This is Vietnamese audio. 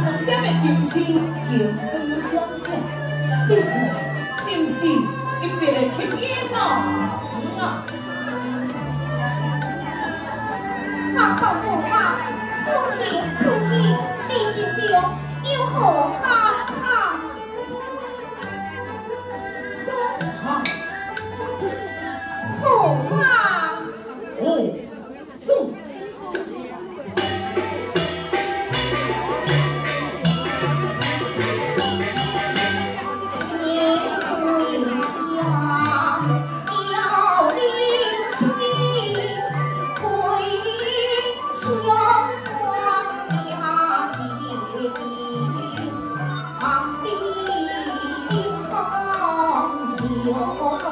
能一面求知，又能相信，你是不是特别的？我。